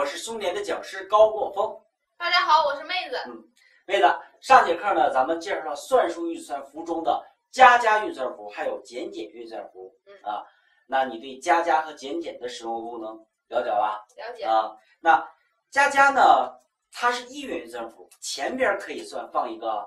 我是兄弟的讲师高国峰。大家好，我是妹子。嗯妹子，上节课呢，咱们介绍了算术运算符中的加加运算符，还有减减运算符。嗯啊，那你对加加和减减的使用功能了解吧？了解。啊，那加加呢，它是一元运算符，前边可以算放一个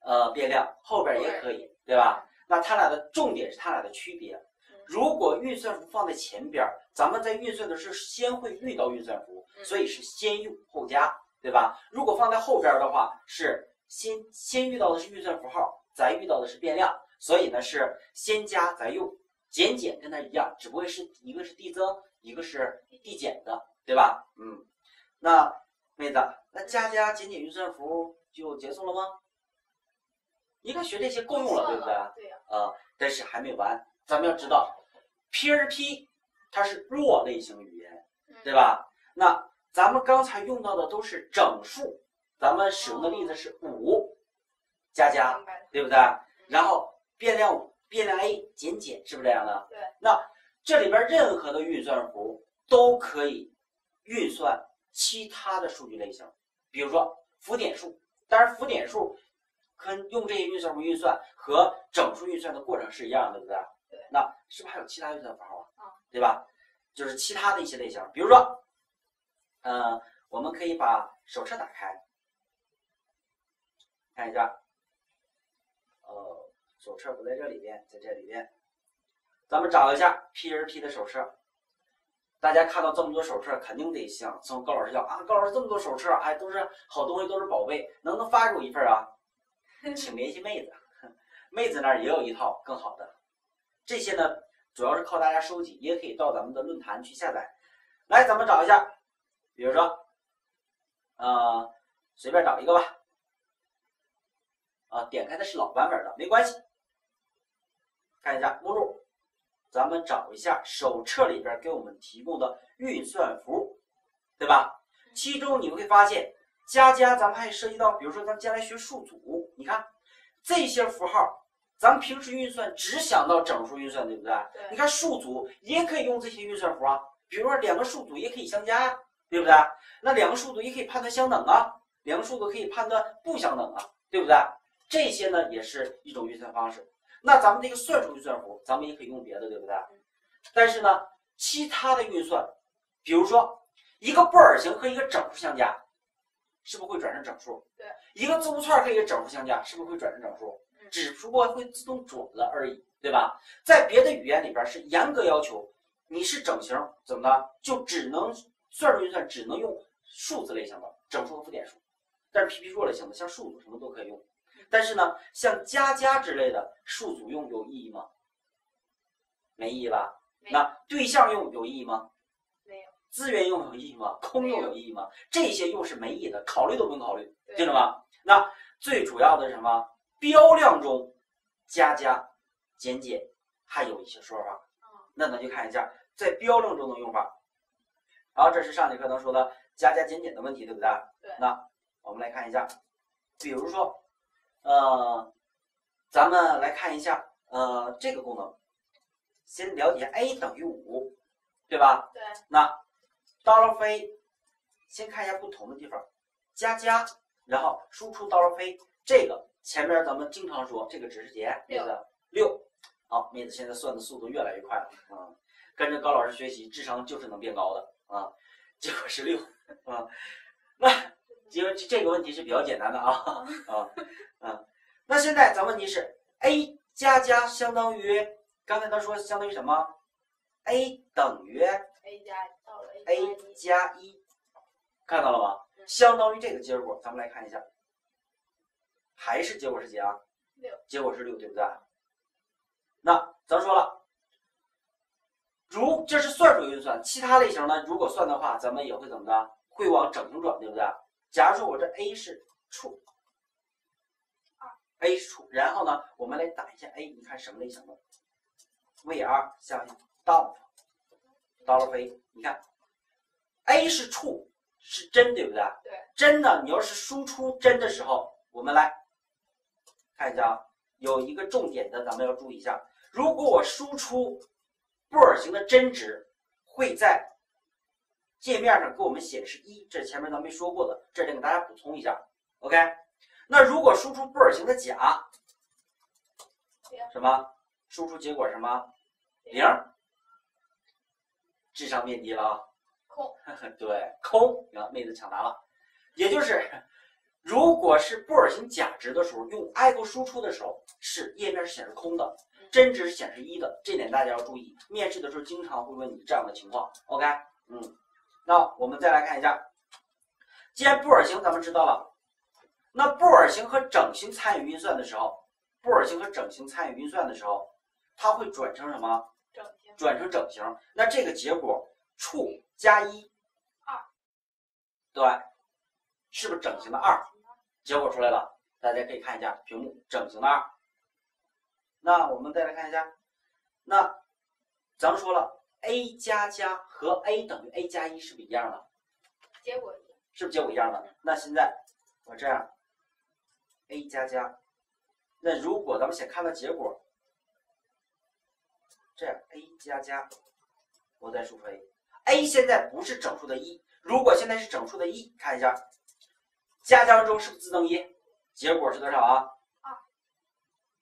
呃变量，后边也可以，对吧？那它俩的重点是它俩的区别。如果运算符放在前边，咱们在运算的时候先会遇到运算符，嗯所以是先用后加，对吧？如果放在后边的话，是先先遇到的是运算符号，再遇到的是变量，所以呢是先加再用。减减跟它一样，只不过是一个是递增，一个是递减的，对吧？嗯，那妹子，那加加减减运算符就结束了吗？应该学这些够用了，对不对？对呀。呃，但是还没完，咱们要知道，PHP 它是弱类型语言，对吧？那咱们刚才用到的都是整数，咱们使用的例子是五加加。对不对？然后变量五、变量 a 减减，是不是这样的？对。那这里边任何的运算符都可以运算其他的数据类型，比如说浮点数。当然，浮点数跟用这些运算符运算和整数运算的过程是一样的，对不对？对。那是不是还有其他运算符号啊？啊。对吧？就是其他的一些类型，比如说，呃，我们可以把手册打开，看一下。呃，手册不在这里边，在这里边。咱们找一下 P R P 的手册。大家看到这么多手册，肯定得想从高老师要啊，高老师这么多手册，哎，都是好东西，都是宝贝，能不能发给我一份啊？请联系妹子，妹子那儿也有一套更好的。这些呢，主要是靠大家收集，也可以到咱们的论坛去下载。来，咱们找一下，比如说，呃，随便找一个吧。啊，点开的是老版本的，没关系。看一下目录，咱们找一下手册里边给我们提供的运算符，对吧？其中你会发现，加加咱们还涉及到，比如说咱们将来学数组，你看这些符号，咱们平时运算只想到整数运算，对不对？对你看数组也可以用这些运算符啊，比如说两个数组也可以相加呀，对不对？那两个数组也可以判断相等啊，两个数组可以判断不相等啊，对不对？这些呢也是一种运算方式。那咱们这个算术运算符，咱们也可以用别的，对不对？但是呢，其他的运算，比如说一个布尔型和一个整数相加，是不是会转成整数？对。一个字符串和一个整数相加，是不是会转成整数？嗯只不过会自动转了而已，对吧？在别的语言里边是严格要求，你是整形怎么的，就只能算术运算只能用数字类型的整数和负点数，但是 PP 弱类型的像数组什么都可以用。但是呢，像加加之类的数组用有意义吗？没意义吧？那对象用有意义吗？没有。资源用有意义吗？空用有意义吗？这些用是没意义的，考虑都不用考虑，对听着吗？那最主要的是什么？标量中加加减减还有一些说法，嗯那咱就看一下在标量中的用法。好，这是上节课咱说的加加减减的问题，对不对？对那我们来看一下，比如说，呃，咱们来看一下，呃，这个功能，先了解 a 等于五，对吧？对。那 dollar 飞，先看一下不同的地方，加加，然后输出 dollar 飞，这个前面咱们经常说这个指示节，妹子六，好，妹子现在算的速度越来越快了，啊、跟着高老师学习，智商就是能变高的啊，结果是六，啊，那因为这这个问题是比较简单的啊啊啊，那现在咱问题是 a 加加相当于刚才他说相当于什么？a 等于 a 加到了 a 加一，看到了吗？嗯相当于这个结果，咱们来看一下，还是结果是几啊？六。结果是六，对不对？那咱说了，如这是算术运算，其他类型呢，如果算的话，咱们也会怎么着？会往整数转，对不对？假如说我这 a 是 true，a 是 true，然后呢，我们来打一下 a，你看什么类型的？var 下面 dollar，dollar 飞，你看 a 是 true，是真，对不对？对。真的，你要是输出真的时候，我们来看一下啊，有一个重点的，咱们要注意一下，如果我输出布尔型的真值，会在界面上给我们显示一，这前面咱没说过的，这里给大家补充一下，OK？那如果输出布尔型的假，什么？输出结果什么？零，智商变低了啊！空，对，空，你看妹子抢答了，也就是，如果是布尔型假值的时候，用 echo 输出的时候，是页面是显示空的，真值是显示一的，这点大家要注意。面试的时候经常会问你这样的情况，OK？嗯，那我们再来看一下，既然布尔型咱们知道了，那布尔型和整形参与运算的时候，布尔型和整形参与运算的时候，它会转成什么？整形转成整形，那这个结果 true 加一二，对，是不是整形的二？结果出来了，大家可以看一下屏幕，整形的二。那我们再来看一下，那咱们说了，a 加加和 a 等于 a 加一是不是一样的？结果一样是不是结果一样的？那现在我这样，a 加加，那如果咱们先看到结果，这样 a 加加，我再输出 a，a 现在不是整数的一，如果现在是整数的一，看一下，加加完之后是不是自增一？结果是多少啊？二。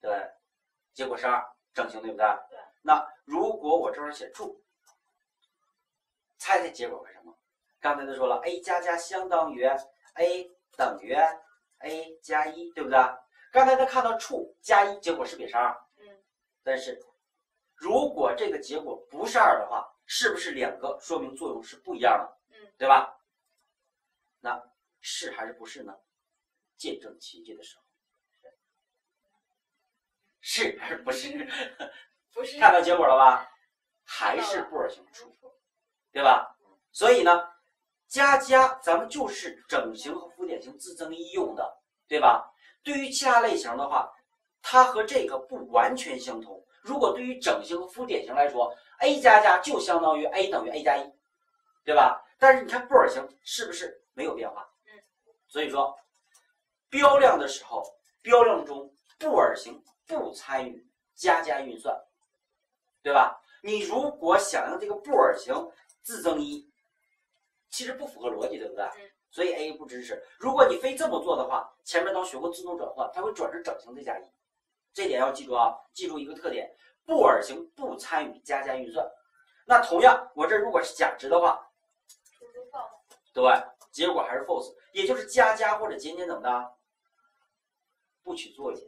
对，结果是二，整形对不对？对。那如果我这儿写 true，猜猜结果为什么？刚才都说了，a 加加相当于 a 等于 a 加一，对不对？刚才他看到 true 加一，结果是不是也是二？嗯。但是如果这个结果不是二的话，是不是两个说明作用是不一样的？嗯，对吧？那是还是不是呢？见证奇迹的时候，是 还是不是？不是看到结果了吧？还是布尔型 true，对吧？所以呢，加加咱们就是整形和浮点型自增一用的，对吧？对于其他类型的话，它和这个不完全相同。如果对于整形和浮点型来说，a 加加就相当于 a 等于 a 加一，对吧？但是你看布尔型是不是没有变化？嗯。所以说，标量的时候，标量中布尔型不参与加加运算，对吧？你如果想让这个布尔型自增一，其实不符合逻辑，对不对？嗯。所以 A 不支持。如果你非这么做的话，前面都学过自动转换，它会转成整形再加一，这点要记住啊！记住一个特点，布尔型不参与加加运算。那同样，我这如果是假值的话，对，结果还是 false，也就是加加或者减减怎么的，不起作用。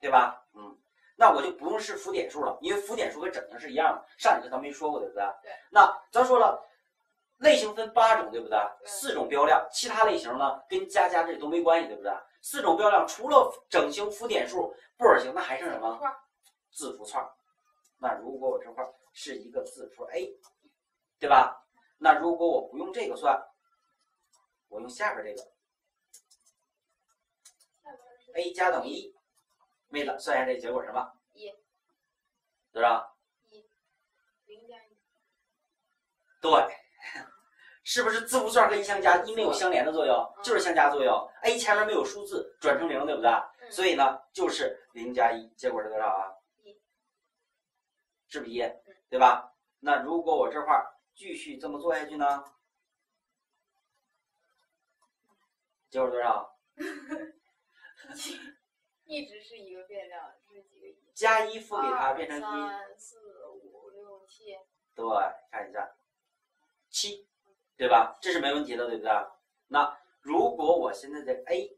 对吧？嗯，那我就不用是浮点数了，因为浮点数和整形是一样的。上节课咱没说过，对不对？对。那咱说了，类型分八种，对不对？对四种标量，其他类型呢跟加加这都没关系，对不对？四种标量除了整形、浮点数、布尔型，那还剩什么？字符串儿。那如果我这块儿是一个字符 a，对吧？那如果我不用这个算，我用下边这个 a 加等于一，为了算一下这结果什么？一多少？一零加一对，是不是字符串跟一相加，一没有相连的作用，就是相加作用。a 前面没有数字，转成零，对不对？嗯所以呢，就是零加一，结果是多少啊？一，是不是一？对吧？那如果我这块儿继续这么做下去呢？结果多少？一直是一个变量，这是几个一？加一赋给它变成一，三四五六七，对，看一下，七，对吧？这是没问题的，对不对？那如果我现在的 a，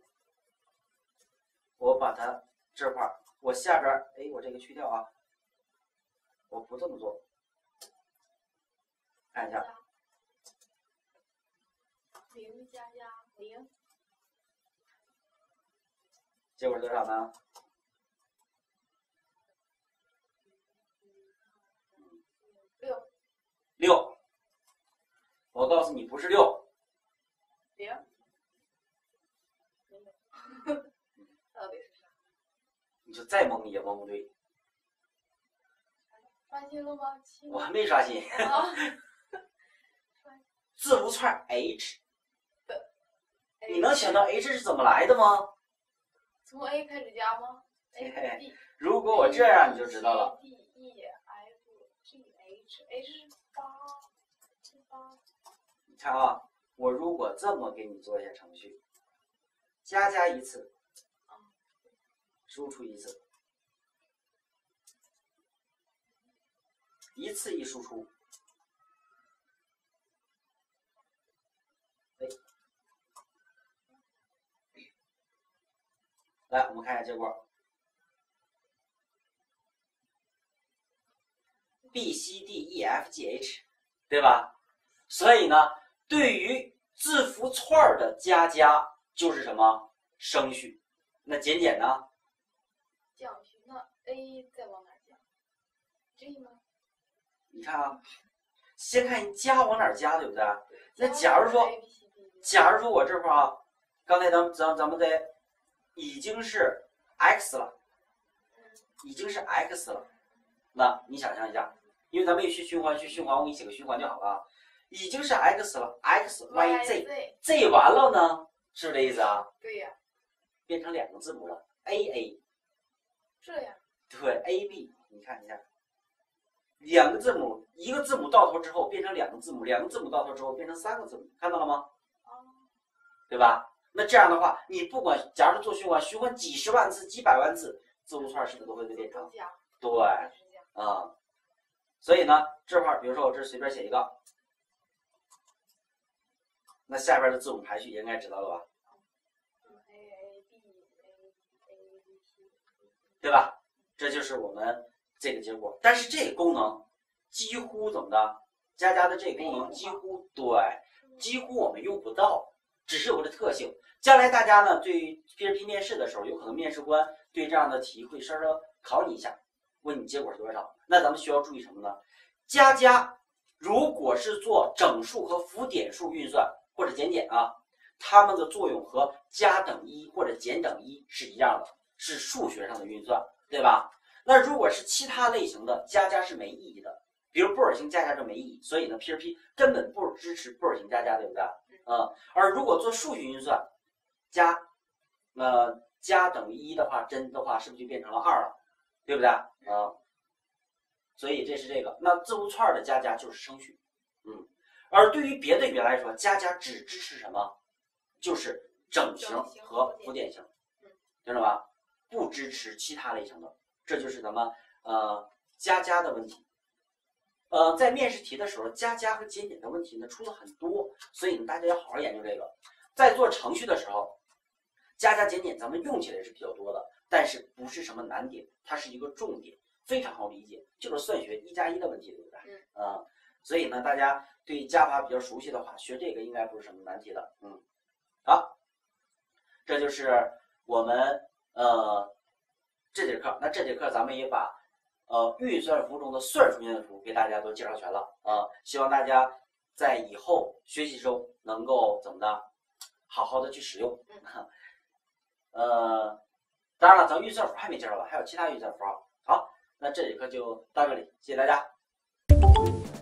我把它这块儿，我下边儿，哎，我这个去掉啊，我不这么做，看一下，零加加零，结果是多少呢？六六，我告诉你不是六，零，没有，到底是啥？你就再蒙也蒙不对。刷新了吗？我还没刷新。啊，字符串 H，你能想到 H 是怎么来的吗？从 A 开始加吗如果我这样你就知道了。D E F G H H 是八，是八，你看啊，我如果这么给你做一下程序，加加一次，输出一次，一次一输出。来，我们看一下结果。B C D E F G H，对吧？所以呢，对于字符串儿的加加就是什么升序，那减减呢？降序。那 A 再往哪儿降？G 吗？你看啊，先看加往哪儿加，对不对？那假如说假如说我这块儿啊，刚才咱们咱咱们在已经是 x 了，嗯已经是 x 了，那你想象一下，因为咱们有去循环去循环，我给你写个循环就好了啊。已经是 x 了，x y z Z，z 完了呢，是不是这意思啊？对呀，变成两个字母了，a a，这样对 a b，你看一下，两个字母，一个字母到头之后变成两个字母，两个字母到头之后变成三个字母，看到了吗？啊，对吧？那这样的话，你不管假如做循环，循环几十万次、几百万次，字符串是不是都会被变成？对，啊、所以呢，这块儿比如说我这随便写一个，那下边的字母排序应该知道了吧？对吧？这就是我们这个结果。但是这个功能几乎怎么的？佳佳的这个功能几乎对，几乎我们用不到，只是有个这特性。将来大家呢对于 PHP 面试的时候，有可能面试官对这样的题会稍稍考你一下，问你结果是多少。那咱们需要注意什么呢？加加如果是做整数和浮点数运算或者减减啊，它们的作用和加等一或者减等一是一样的，是数学上的运算，对吧？那如果是其他类型的加加是没意义的，比如布尔型加加就没意义，所以呢，PHP 根本不支持布尔型加加，对不对？嗯，而如果做数学运算，加，呃，加等于一的话，真的话是不是就变成了二了，对不对？啊，所以这是这个。那字符串的加加就是升序，嗯，而对于别的语言来说，加加只支持什么？就是整形和和浮点型嗯，知道吧？不支持其他类型的，这就是咱们呃加加的问题。呃，在面试题的时候，加加和减减的问题呢出的很多，所以呢大家要好好研究这个。在做程序的时候，加加减减咱们用起来是比较多的，但是不是什么难点，它是一个重点，非常好理解，就是算学一加一的问题，对不对？嗯。啊、所以呢，大家对加法比较熟悉的话，学这个应该不是什么难题的。嗯，好，这就是我们呃这节课。那这节课咱们也把呃运算符中的算术运算符给大家都介绍全了啊、希望大家在以后学习中能够怎么的，好好的去使用。呃，当然了，咱预测符还没介绍完，还有其他预测符啊。好，那这节课就到这里，谢谢大家。